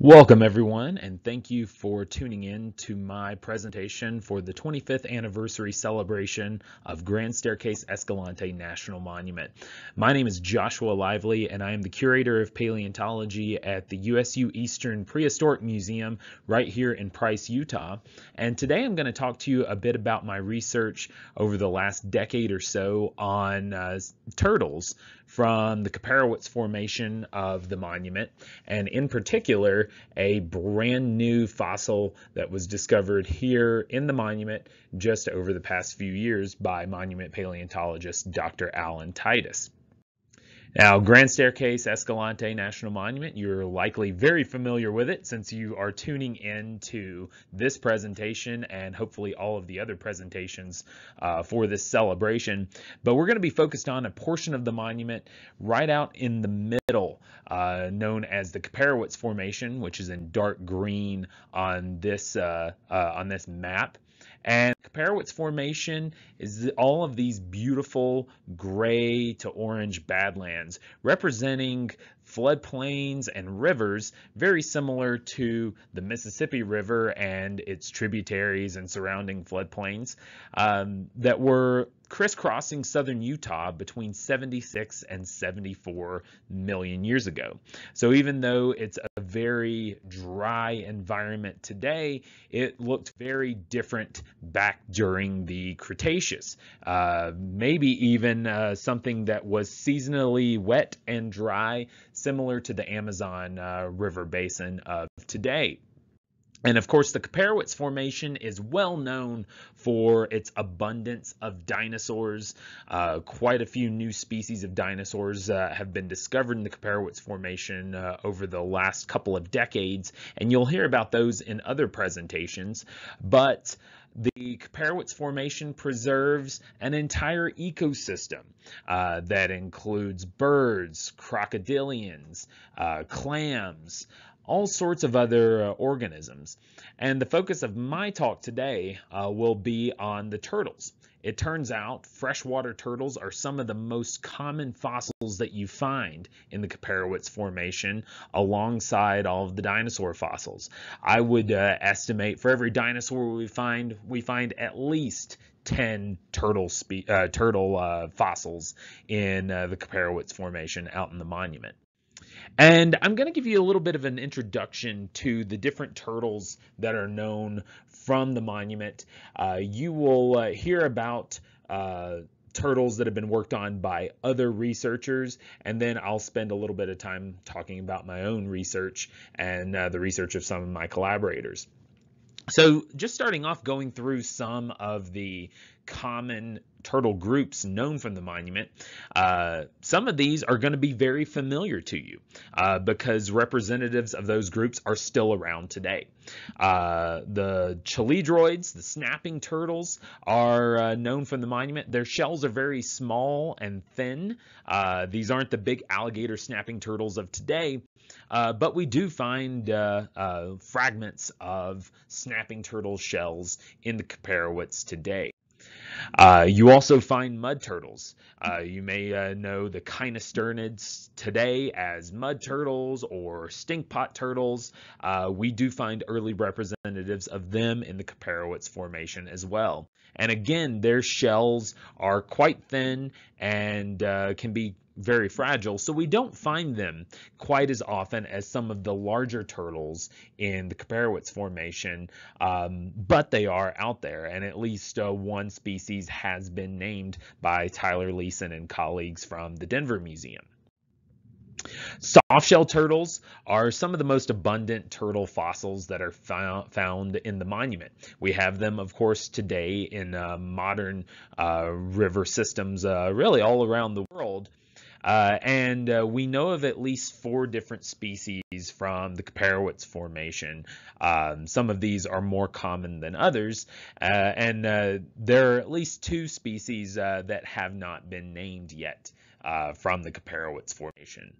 Welcome everyone and thank you for tuning in to my presentation for the 25th anniversary celebration of Grand Staircase Escalante National Monument. My name is Joshua Lively and I am the curator of paleontology at the USU Eastern Prehistoric Museum right here in Price, Utah. And today I'm going to talk to you a bit about my research over the last decade or so on uh, turtles from the Kaiparowits Formation of the monument, and in particular, a brand new fossil that was discovered here in the monument just over the past few years by monument paleontologist Dr. Alan Titus. Now, Grand Staircase Escalante National Monument, you're likely very familiar with it since you are tuning in to this presentation and hopefully all of the other presentations uh, for this celebration. But we're going to be focused on a portion of the monument right out in the middle, uh, known as the Kaiparowits Formation, which is in dark green on this, uh, uh on this map. And Kaiparowits formation is all of these beautiful gray to orange badlands representing floodplains and rivers very similar to the Mississippi River and its tributaries and surrounding floodplains um, that were crisscrossing southern Utah between 76 and 74 million years ago. So even though it's a very dry environment today, it looked very different back during the Cretaceous. Uh, maybe even uh, something that was seasonally wet and dry, similar to the Amazon uh, River basin of today. And of course, the Kaiparowits Formation is well known for its abundance of dinosaurs. Uh, quite a few new species of dinosaurs uh, have been discovered in the Kaiparowits Formation uh, over the last couple of decades, and you'll hear about those in other presentations. But the Kaiparowits Formation preserves an entire ecosystem uh, that includes birds, crocodilians, uh, clams, all sorts of other uh, organisms. And the focus of my talk today uh, will be on the turtles. It turns out freshwater turtles are some of the most common fossils that you find in the Kaiparowits Formation alongside all of the dinosaur fossils. I would uh, estimate for every dinosaur we find, we find at least 10 turtle uh, turtle uh, fossils in uh, the Kaiparowits Formation out in the monument. And I'm going to give you a little bit of an introduction to the different turtles that are known from the monument. Uh, you will uh, hear about uh, turtles that have been worked on by other researchers, and then I'll spend a little bit of time talking about my own research and uh, the research of some of my collaborators. So just starting off going through some of the common turtle groups known from the monument, uh, some of these are going to be very familiar to you uh, because representatives of those groups are still around today. Uh, the chelydroids, the snapping turtles, are uh, known from the monument. Their shells are very small and thin. Uh, these aren't the big alligator snapping turtles of today, uh, but we do find fragments of snapping turtle shells in the Kaiparowits today. Uh, you also find mud turtles. Uh, you may uh, know the Kinosternids today as mud turtles or stinkpot turtles. Uh, we do find early representatives of them in the Kaiparowits Formation as well. And again, their shells are quite thin and uh, can be very fragile, so we don't find them quite as often as some of the larger turtles in the Kaiparowits Formation, um, but they are out there, and at least uh, one species has been named by Tyler Lyson and colleagues from the Denver Museum. Softshell turtles are some of the most abundant turtle fossils that are found in the monument. We have them, of course, today in uh, modern uh, river systems uh, really all around the world. Uh, and uh, we know of at least four different species from the Kaiparowits Formation. Um, some of these are more common than others, uh, and uh, there are at least two species uh, that have not been named yet from the Kaiparowits Formation.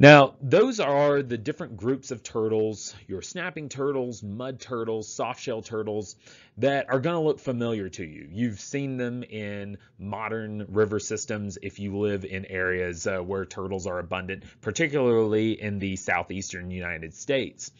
Now, those are the different groups of turtles, your snapping turtles, mud turtles, softshell turtles, that are going to look familiar to you. You've seen them in modern river systems if you live in areas uh, where turtles are abundant, particularly in the southeastern United States.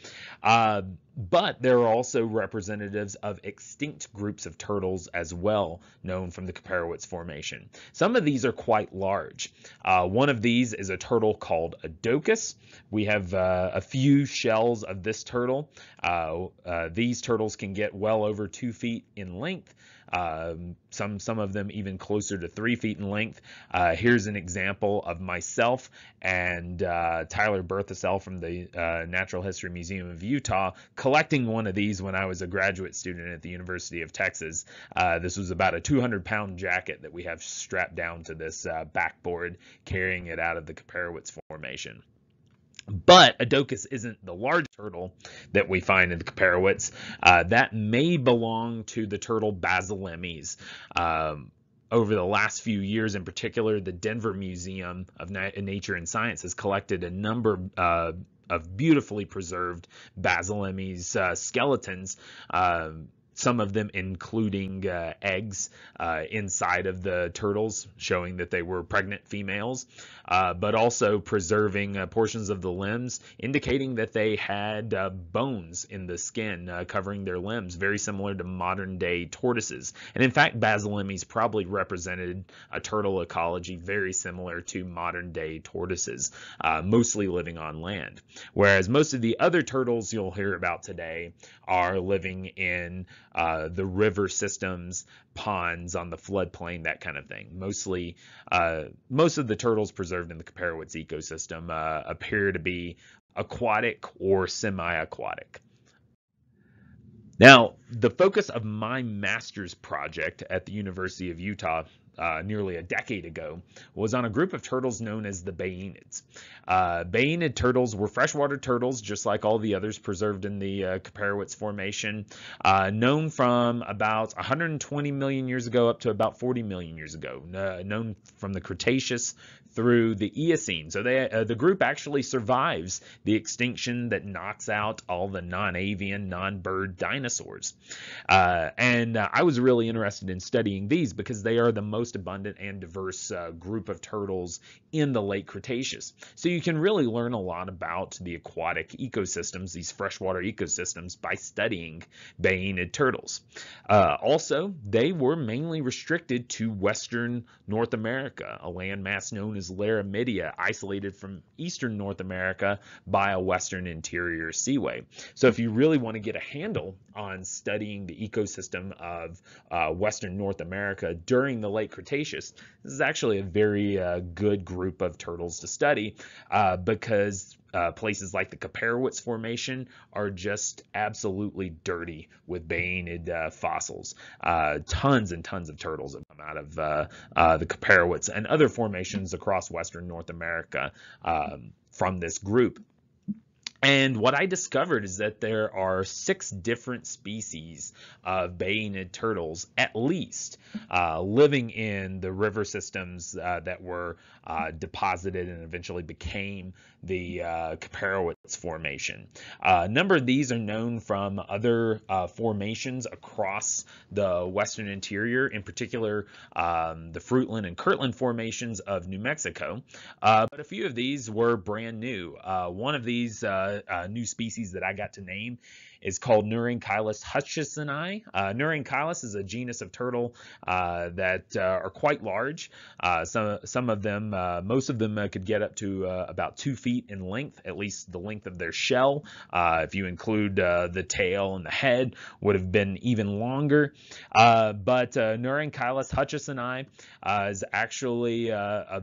Uh, but there are also representatives of extinct groups of turtles as well, known from the Kaiparowits Formation. Some of these are quite large. Uh, one of these is a turtle called Adocus. We have uh, a few shells of this turtle. Uh, uh these turtles can get well over two feet in length. Um, some some of them even closer to three feet in length. Uh, here's an example of myself and uh, Tyler Birthisel from the uh, Natural History Museum of Utah collecting one of these when I was a graduate student at the University of Texas. Uh, this was about a 200 pound jacket that we have strapped down to this uh, backboard carrying it out of the Kaiparowits Formation. But Adocus isn't the large turtle that we find in the Kaiparowits. Uh, that may belong to the turtle Basilemys. Um, over the last few years, in particular, the Denver Museum of Na Nature and Science has collected a number uh, of beautifully preserved Basilemys uh, skeletons. Um, some of them including uh, eggs uh, inside of the turtles, showing that they were pregnant females, uh, but also preserving uh, portions of the limbs, indicating that they had uh, bones in the skin covering their limbs, very similar to modern day tortoises. And in fact, Basilemys probably represented a turtle ecology very similar to modern day tortoises, mostly living on land. Whereas most of the other turtles you'll hear about today are living in uh, the river systems, ponds on the floodplain, that kind of thing. Mostly, uh, most of the turtles preserved in the Kaiparowits ecosystem uh, appear to be aquatic or semi-aquatic. Now, the focus of my master's project at the University of Utah uh, nearly a decade ago was on a group of turtles known as the Baenids. Uh, Baenid turtles were freshwater turtles, just like all the others preserved in the uh, Formation, uh, known from about 120 million years ago up to about 40 million years ago, known from the Cretaceous through the Eocene. So they, uh, the group actually survives the extinction that knocks out all the non-avian, non-bird dinosaurs. Uh, and uh, I was really interested in studying these because they are the most abundant and diverse uh, group of turtles in the late Cretaceous. So you can really learn a lot about the aquatic ecosystems, these freshwater ecosystems, by studying baenid turtles. Uh, also, they were mainly restricted to Western North America, a landmass known as Laramidia, isolated from eastern North America by a western interior seaway. So if you really want to get a handle on studying the ecosystem of uh, western North America during the late Cretaceous, this is actually a very uh, good group of turtles to study uh, because uh, places like the Kaiparowits Formation are just absolutely dirty with baenid uh, fossils. Uh, tons and tons of turtles have come out of uh, uh, the Kaiparowits and other formations across western North America um, from this group. And what I discovered is that there are six different species of baenid turtles, at least, uh, living in the river systems uh, that were uh, deposited and eventually became the uh, Kaiparowits Formation. Uh, a number of these are known from other uh, formations across the western interior, in particular um, the Fruitland and Kirtland formations of New Mexico. but a few of these were brand new. one of these new species that I got to name is called Neurankylus hutchisoni. Uh, is a genus of turtle uh, that uh, are quite large. Uh, some, some of them, uh, most of them could get up to about two feet in length, at least the length of their shell. if you include the tail and the head, would have been even longer. but uh, hutchinsoni is actually a,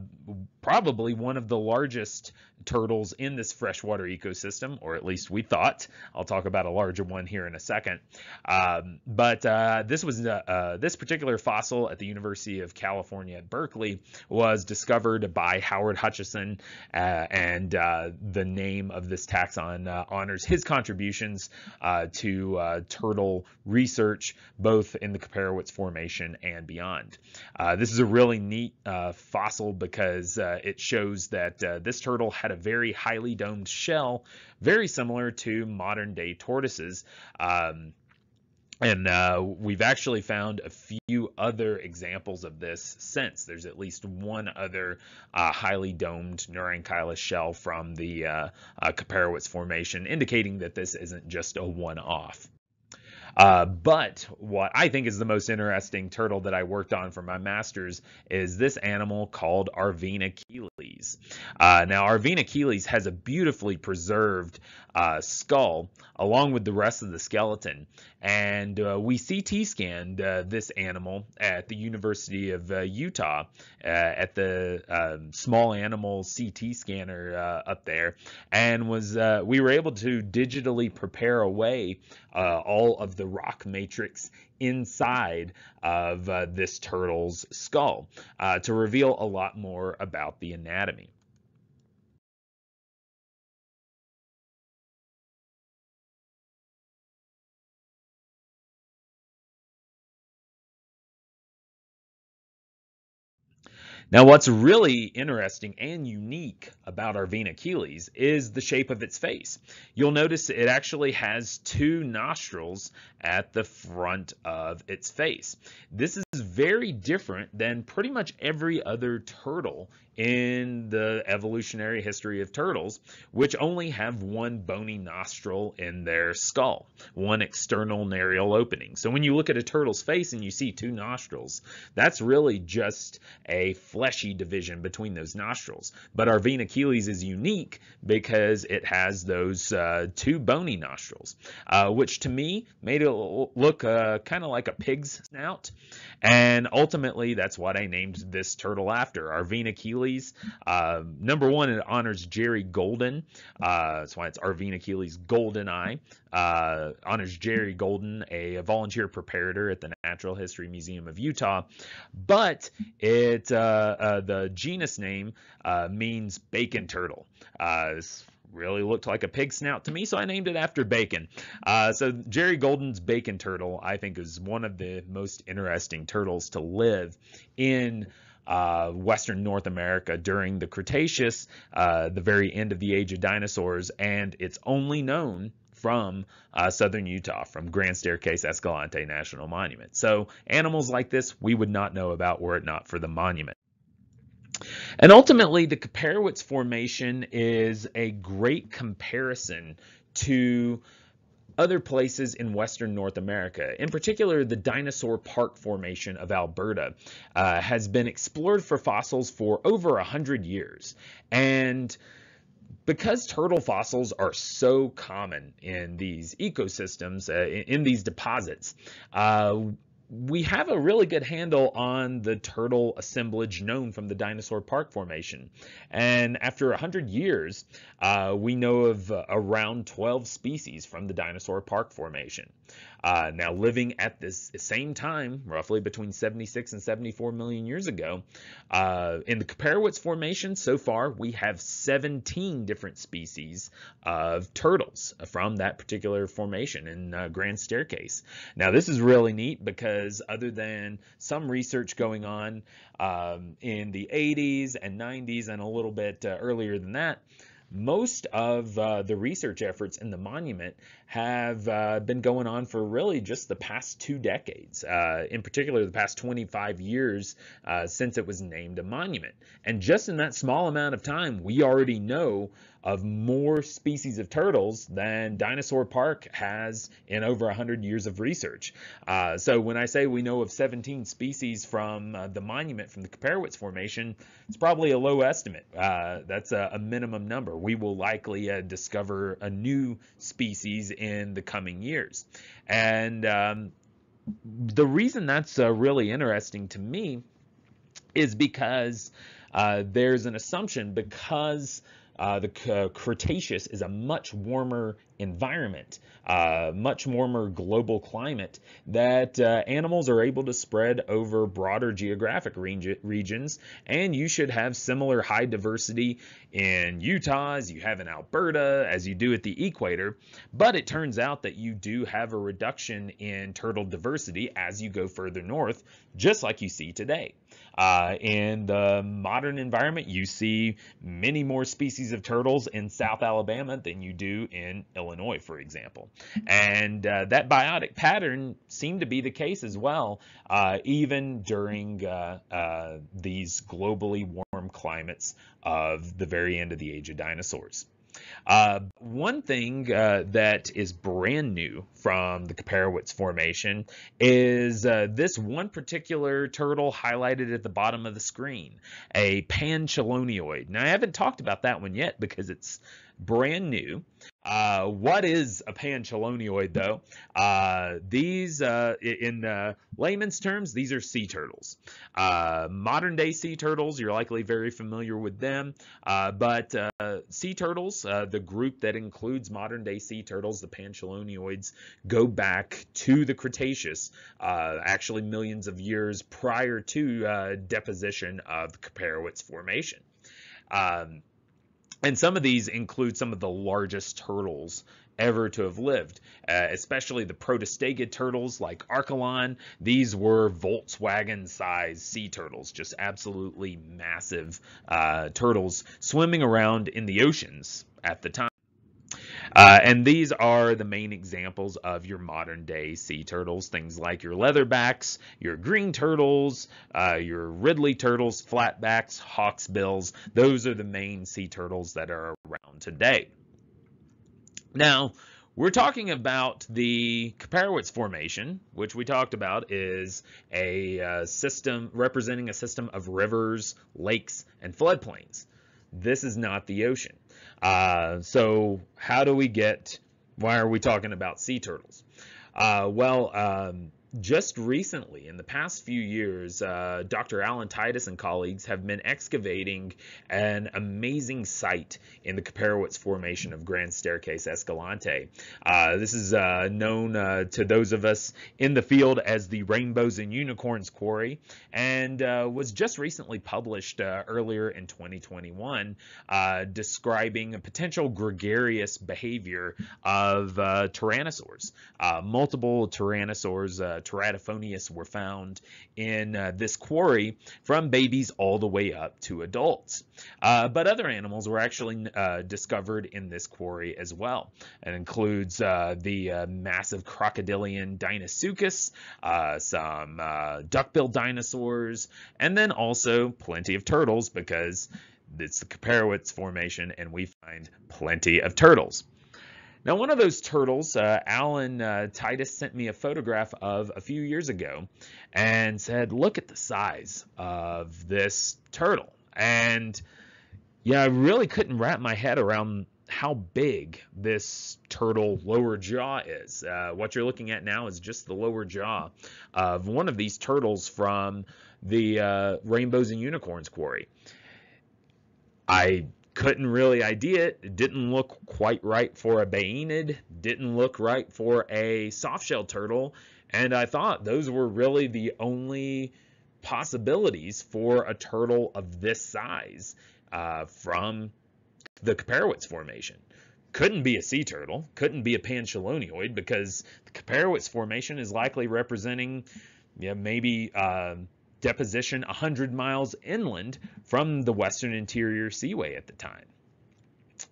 probably one of the largest turtles in this freshwater ecosystem, or at least we thought. I'll talk about a larger one here in a second. Um, but uh, this was uh, uh, this particular fossil at the University of California at Berkeley was discovered by Howard Hutchison, uh, and uh, the name of this taxon uh, honors his contributions to turtle research, both in the Kaiparowits Formation and beyond. this is a really neat fossil because it shows that this turtle had a a very highly domed shell, very similar to modern day tortoises. Um, and uh, we've actually found a few other examples of this since. There's at least one other uh, highly domed Neurankylus shell from the uh, uh Formation, indicating that this isn't just a one-off. Uh, but what I think is the most interesting turtle that I worked on for my master's is this animal called Arvinachelys. Uh, now, Arvinachelys has a beautifully preserved uh, skull along with the rest of the skeleton. And uh, we CT scanned uh, this animal at the University of uh, Utah at the um, small animal CT scanner up there, and was we were able to digitally prepare away all of the rock matrix inside of uh, this turtle's skull uh, to reveal a lot more about the anatomy. Now, what's really interesting and unique about Arvinachelys is the shape of its face. You'll notice it actually has two nostrils at the front of its face. This is very different than pretty much every other turtle in the evolutionary history of turtles, which only have one bony nostril in their skull, one external narial opening. So when you look at a turtle's face and you see two nostrils, that's really just a fleshy division between those nostrils. But Arvinachelys is unique because it has those uh, two bony nostrils, uh, which to me made it look uh, kind of like a pig's snout. And ultimately, that's what I named this turtle after, Arvinachelys uh, number one, it honors Jerry Golden. Uh, that's why it's Arvina Chelis Golden Eye. Uh, honors Jerry Golden, a, a, volunteer preparator at the Natural History Museum of Utah. But it uh, uh, the genus name uh, means bacon turtle really looked like a pig snout to me, so I named it after bacon. Uh, so Jerry Golden's bacon turtle, I think, is one of the most interesting turtles to live in uh, Western North America during the Cretaceous, uh, the very end of the age of dinosaurs, and it's only known from uh, southern Utah, from Grand Staircase Escalante National Monument. So animals like this we would not know about were it not for the monument. And ultimately, the Kaiparowits Formation is a great comparison to other places in western North America. In particular, the Dinosaur Park Formation of Alberta uh, has been explored for fossils for over a hundred years. And because turtle fossils are so common in these ecosystems, uh, in, in, these deposits, uh, we have a really good handle on the turtle assemblage known from the Dinosaur Park Formation. And after 100 years, uh, we know of uh, around 12 species from the Dinosaur Park Formation. Uh, now, living at this same time, roughly between 76 and 74 million years ago, uh, in the Kaiparowits Formation, so far we have 17 different species of turtles from that particular formation in uh, Grand Staircase. Now, this is really neat because other than some research going on um, in the 80s and 90s and a little bit uh, earlier than that, most of uh, the research efforts in the monument have uh, been going on for really just the past two decades, uh, in particular the past 25 years uh, since it was named a monument. And just in that small amount of time, we already know of more species of turtles than Dinosaur Park has in over 100 years of research. Uh, so when I say we know of 17 species from uh, the monument from the Kaiparowits Formation, it's probably a low estimate. Uh, that's a, a, minimum number. We will likely discover a new species in the coming years. And um, the reason that's uh, really interesting to me is because uh, there's an assumption because uh, the Cretaceous is a much warmer environment, uh, much warmer global climate, that uh, animals are able to spread over broader geographic regions, and you should have similar high diversity in Utah as you have in Alberta, as you do at the equator. But it turns out that you do have a reduction in turtle diversity as you go further north, just like you see today. Uh, in the modern environment, you see many more species of turtles in South Alabama than you do in Illinois, for example. And uh, that biotic pattern seemed to be the case as well, uh, even during uh, uh, these globally warm climates of the very end of the age of dinosaurs. Uh, one thing uh, that is brand new from the Kaiparowits formation is uh, this one particular turtle highlighted at the bottom of the screen, a panchelonioid. Now, I haven't talked about that one yet because it's brand new. Uh, what is a panchelonioid, though? Uh, these, uh, in uh, layman's terms, these are sea turtles. Uh, modern day sea turtles, you're likely very familiar with them, uh, but sea turtles, the group that includes modern day sea turtles, the panchelonioids, go back to the Cretaceous, actually millions of years prior to deposition of the Kaiparowits formation. Um, and some of these include some of the largest turtles ever to have lived, uh, especially the protostega turtles like Archelon. These were Volkswagen-sized sea turtles, just absolutely massive uh, turtles swimming around in the oceans at the time. Uh, and these are the main examples of your modern day sea turtles, things like your leatherbacks, your green turtles, uh, your Ridley turtles, flatbacks, hawksbills. Those are the main sea turtles that are around today. Now, we're talking about the Kaiparowits formation, which we talked about is a uh, system representing a system of rivers, lakes, and floodplains. This is not the ocean. Uh, so how do we get, why are we talking about sea turtles? Uh, well, um, just recently, in the past few years, uh, Dr. Alan Titus and colleagues have been excavating an amazing site in the Kaiparowits Formation of Grand Staircase Escalante. Uh, this is uh, known uh, to those of us in the field as the Rainbows and Unicorns Quarry and uh, was just recently published uh, earlier in 2021 describing a potential gregarious behavior of tyrannosaurs. multiple tyrannosaurs Teratophoneus were found in uh, this quarry from babies all the way up to adults. Uh, but other animals were actually uh, discovered in this quarry as well. It includes uh, the uh, massive crocodilian Deinosuchus, some duckbill dinosaurs, and then also plenty of turtles because it's the Kaiparowits formation and we find plenty of turtles. Now, one of those turtles, uh, Alan uh, Titus sent me a photograph of a few years ago and said, look at the size of this turtle. And yeah, I really couldn't wrap my head around how big this turtle lower jaw is. Uh, what you're looking at now is just the lower jaw of one of these turtles from the uh, Rainbows and Unicorns quarry. I couldn't really ID it. It didn't look quite right for a baenid, didn't look right for a softshell turtle, and I thought those were really the only possibilities for a turtle of this size uh, from the Kaiparowits formation. Couldn't be a sea turtle, couldn't be a panchelonioid because the Kaiparowits formation is likely representing yeah, maybe uh, deposition 100 miles inland from the Western Interior Seaway at the time.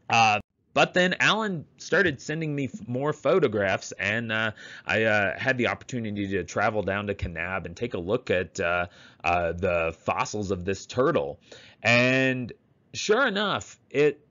Uh, but then Alan started sending me more photographs, and uh, I uh, had the opportunity to travel down to Kanab and take a look at uh, uh the fossils of this turtle. And sure enough, it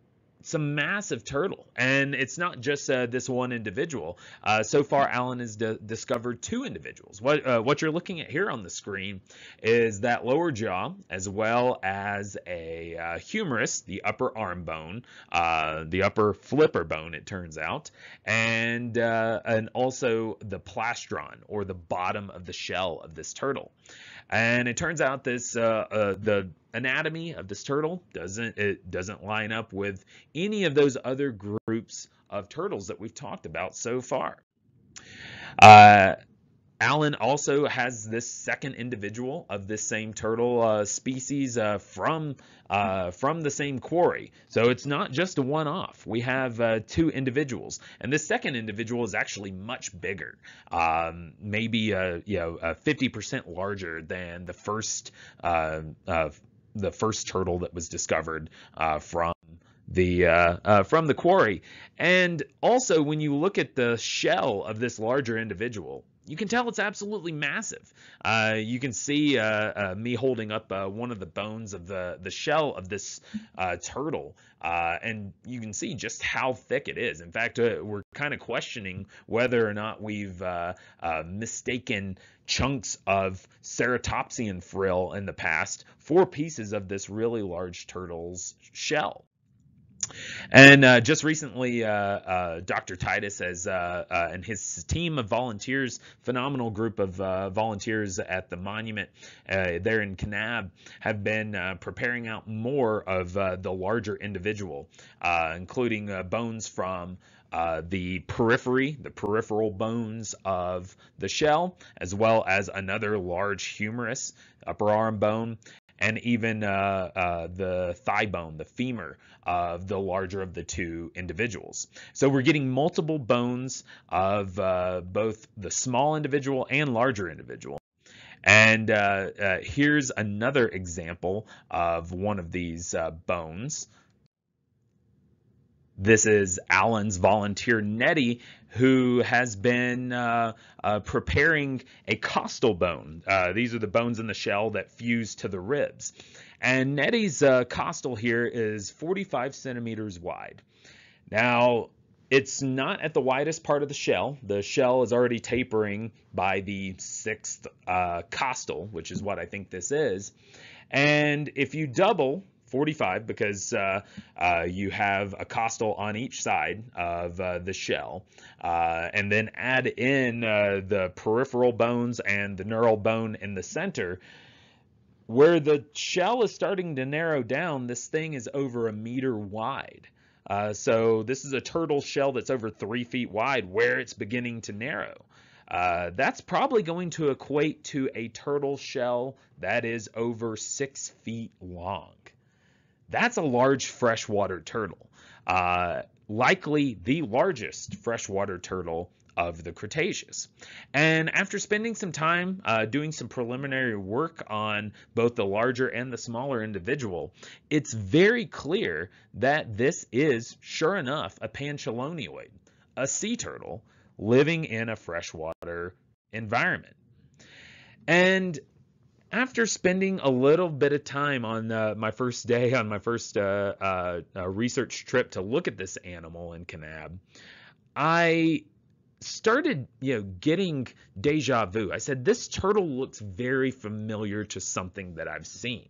it's a massive turtle, and it's not just uh, this one individual. Uh, so far, Alan has discovered two individuals. What uh, what you're looking at here on the screen is that lower jaw, as well as a uh, humerus, the upper arm bone, uh, the upper flipper bone, it turns out, and uh, and also the plastron, or the bottom of the shell of this turtle. And it turns out this uh, uh, the anatomy of this turtle doesn't it doesn't line up with any of those other groups of turtles that we've talked about so far. Uh, Alan also has this second individual of this same turtle uh, species uh, from uh, from the same quarry. So it's not just a one-off. We have uh, two individuals, and this second individual is actually much bigger, um, maybe uh, you know 50% larger than the first uh, the first turtle that was discovered from the uh, uh, from the quarry. And also, when you look at the shell of this larger individual, you can tell it's absolutely massive. Uh, you can see uh, uh, me holding up uh, one of the bones of the, the shell of this uh, turtle, uh, and you can see just how thick it is. In fact, we're kind of questioning whether or not we've mistaken chunks of ceratopsian frill in the past for pieces of this really large turtle's shell. And uh, just recently, uh, uh, Dr. Titus has, uh, uh, and his team of volunteers, phenomenal group of uh, volunteers at the monument there in Kanab, have been preparing out more of the larger individual, including bones from uh, the periphery, the peripheral bones of the shell, as well as another large humerus, upper arm bone, and even uh, uh, the thigh bone, the femur of the larger of the two individuals. So we're getting multiple bones of uh, both the small individual and larger individual. And uh, uh, here's another example of one of these uh, bones. This is Alan's volunteer Nettie, who has been uh, uh, preparing a costal bone. Uh, these are the bones in the shell that fuse to the ribs. And Nettie's uh, costal here is 45 centimeters wide. Now, it's not at the widest part of the shell. The shell is already tapering by the sixth uh, costal, which is what I think this is. And if you double 45 because uh, uh, you have a costal on each side of uh, the shell, uh, and then add in uh, the peripheral bones and the neural bone in the center. Where the shell is starting to narrow down, this thing is over a meter wide. Uh, so this is a turtle shell that's over three feet wide where it's beginning to narrow. Uh, that's probably going to equate to a turtle shell that is over six feet long. That's a large freshwater turtle, uh, likely the largest freshwater turtle of the Cretaceous. And after spending some time uh, doing some preliminary work on both the larger and the smaller individual, it's very clear that this is, sure enough, a panchelonioid, a sea turtle living in a freshwater environment. And after spending a little bit of time on uh, my first day on my first uh, uh, uh, research trip to look at this animal in Kanab, I started, you know, getting deja vu. I said, this turtle looks very familiar to something that I've seen.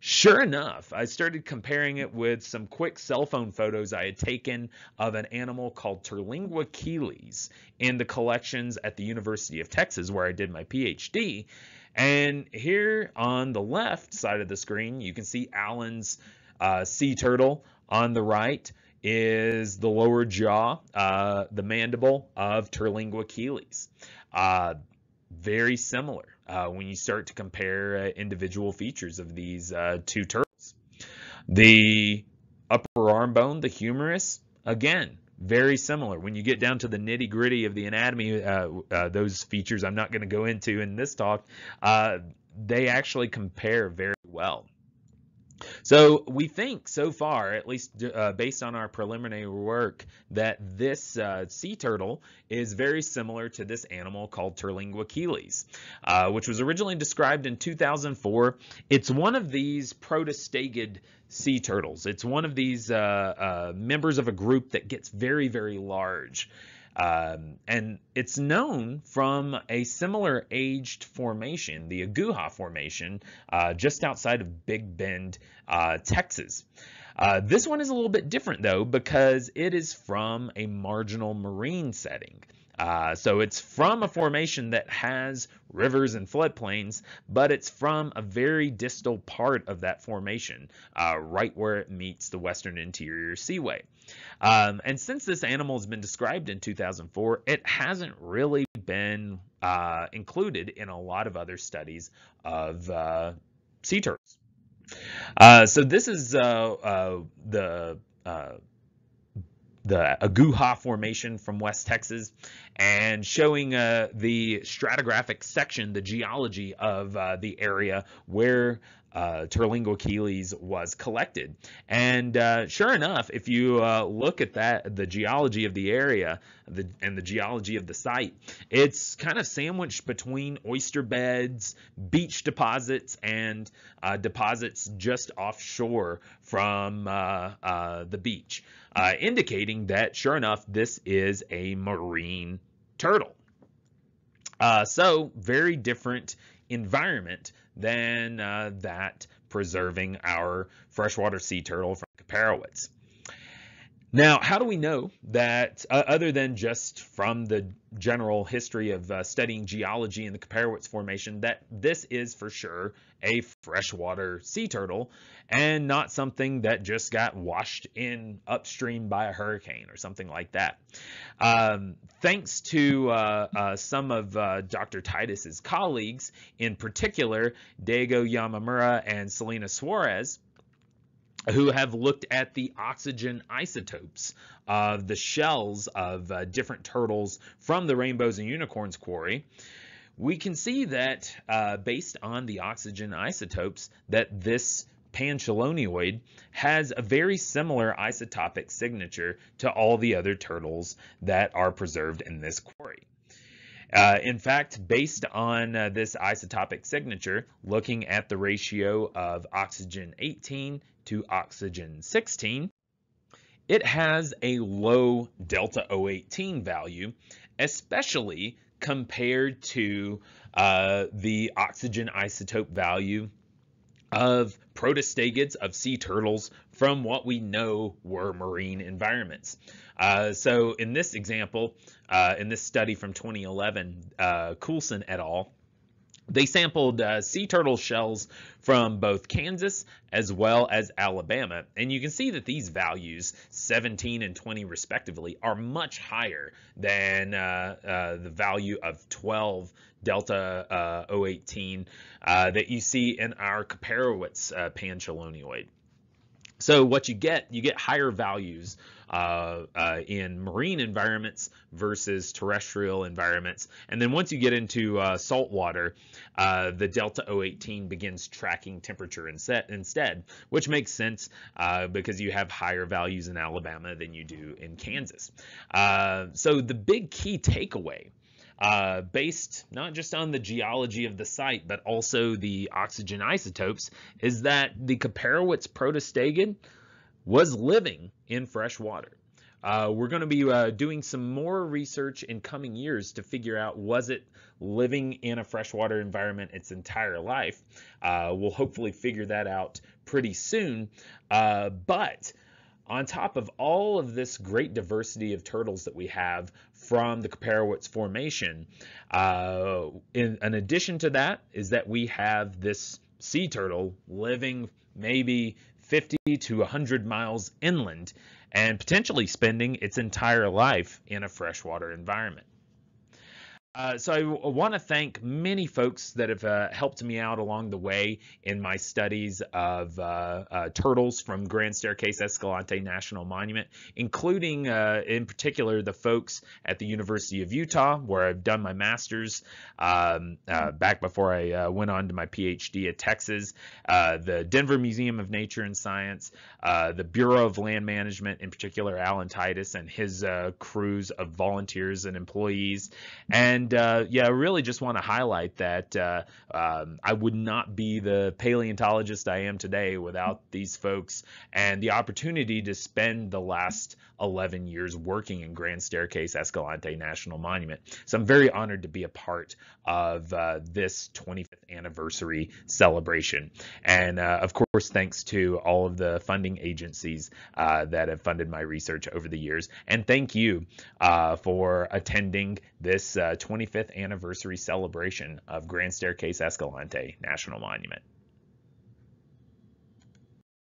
Sure enough, I started comparing it with some quick cell phone photos I had taken of an animal called Terlinguachelys in the collections at the University of Texas, where I did my PhD. And here on the left side of the screen, you can see Alan's uh, sea turtle. On the right is the lower jaw, uh, the mandible of Terlinguachelys. Uh, very similar uh, when you start to compare uh, individual features of these uh, two turtles. The upper arm bone, the humerus, again, very similar. When you get down to the nitty gritty of the anatomy, uh, uh, those features I'm not going to go into in this talk, uh, they actually compare very well. So we think so far, at least uh, based on our preliminary work, that this uh, sea turtle is very similar to this animal called Terlinguachelys, uh, which was originally described in 2004. It's one of these protostegid sea turtles. It's one of these uh, uh, members of a group that gets very, very large. Um, and it's known from a similar aged formation, the Aguja Formation, uh, just outside of Big Bend, uh, Texas. Uh, this one is a little bit different though because it is from a marginal marine setting. Uh, so it's from a formation that has rivers and floodplains, but it's from a very distal part of that formation, uh, right where it meets the western interior seaway. Um, and since this animal has been described in 2004, it hasn't really been uh, included in a lot of other studies of uh, sea turtles. Uh, so this is uh, the the Aguja Formation from West Texas and showing uh, the stratigraphic section, the geology of uh, the area where uh, Terlingua was collected. And uh, sure enough, if you uh, look at that, the geology of the area the, and the geology of the site, it's kind of sandwiched between oyster beds, beach deposits, and uh, deposits just offshore from uh, uh, the beach, indicating that sure enough, this is a marine turtle. so very different environment than uh, that preserving our freshwater sea turtle from Kaiparowits. Now, how do we know that, uh, other than just from the general history of uh, studying geology in the Kaiparowits Formation, that this is for sure a freshwater sea turtle and not something that just got washed in upstream by a hurricane or something like that? Um, thanks to uh, uh some of uh, Dr. Titus's colleagues, in particular Diego Yamamura and Celina Suarez, who have looked at the oxygen isotopes of the shells of uh, different turtles from the Rainbows and Unicorns quarry, we can see that uh, based on the oxygen isotopes that this Panchelonioid has a very similar isotopic signature to all the other turtles that are preserved in this quarry. Uh, in fact, based on uh, this isotopic signature, looking at the ratio of oxygen 18 to oxygen 16, it has a low delta O18 value, especially compared to uh, the oxygen isotope value of protostegids of sea turtles from what we know were marine environments. Uh, so in this example, uh, in this study from 2011, uh, Coulson et al., they sampled uh, sea turtle shells from both Kansas as well as Alabama. And you can see that these values, 17 and 20 respectively, are much higher than uh, uh, the value of 12 delta uh, 018 uh, that you see in our Kaiparowits uh. So what you get, you get higher values in marine environments versus terrestrial environments. And then once you get into uh, saltwater, uh, the delta O18 begins tracking temperature instead, which makes sense uh, because you have higher values in Alabama than you do in Kansas. Uh, so the big key takeaway uh, based not just on the geology of the site, but also the oxygen isotopes, is that the Kaiparowits protostegid was living in fresh water. Uh, we're going to be uh, doing some more research in coming years to figure out was it living in a freshwater environment its entire life. Uh, we'll hopefully figure that out pretty soon. Uh, but on top of all of this great diversity of turtles that we have from the Kaiparowits Formation, uh, in, in addition to that is that we have this sea turtle living maybe 50 to 100 miles inland and potentially spending its entire life in a freshwater environment. Uh, so I want to thank many folks that have uh, helped me out along the way in my studies of uh, uh turtles from Grand Staircase Escalante National Monument, including uh, in particular the folks at the University of Utah, where I've done my master's um, back before I went on to my PhD at Texas, the Denver Museum of Nature and Science, the Bureau of Land Management, in particular Alan Titus and his crews of volunteers and employees, and And uh, yeah, I really just want to highlight that uh, um, I would not be the paleontologist I am today without these folks and the opportunity to spend the last 11 years working in Grand Staircase Escalante National Monument. So I'm very honored to be a part of uh, this 25th anniversary celebration. And uh, of course, thanks to all of the funding agencies uh, that have funded my research over the years. And thank you uh, for attending this 25th uh, anniversary celebration of Grand Staircase Escalante National Monument.